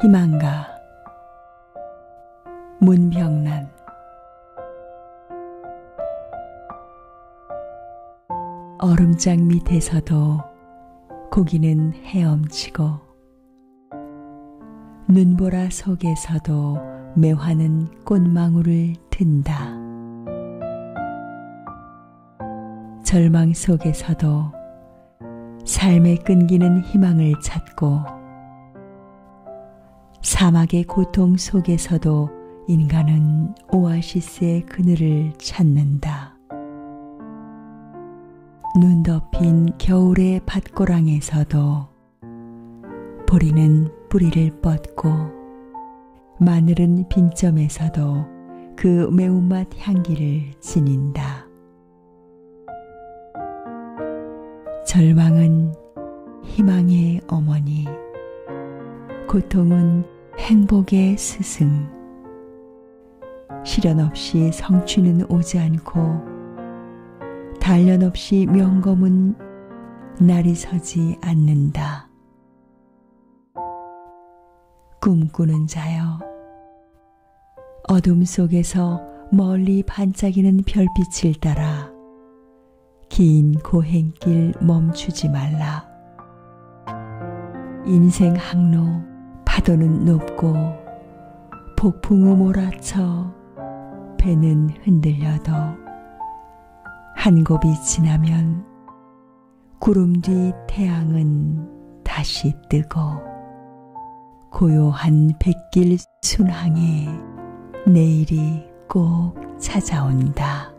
희망가 문병란 얼음장 밑에서도 고기는 헤엄치고 눈보라 속에서도 매화는 꽃망울을 든다. 절망 속에서도 삶에 끈기는 희망을 찾고 사막의 고통 속에서도 인간은 오아시스의 그늘을 찾는다. 눈 덮인 겨울의 밭고랑에서도 보리는 뿌리를 뻗고 마늘은 빈점에서도 그 매운맛 향기를 지닌다. 절망은 희망의 어머니, 고통은 행복의 스승. 시련 없이 성취는 오지 않고 단련 없이 명검은 날이 서지 않는다. 꿈꾸는 자여, 어둠 속에서 멀리 반짝이는 별빛을 따라 긴 고행길 멈추지 말라. 인생 항로 파도는 높고 폭풍우 몰아쳐 배는 흔들려도 한 곱이 지나면 구름 뒤 태양은 다시 뜨고 고요한 백길 순항에 내일이 꼭 찾아온다.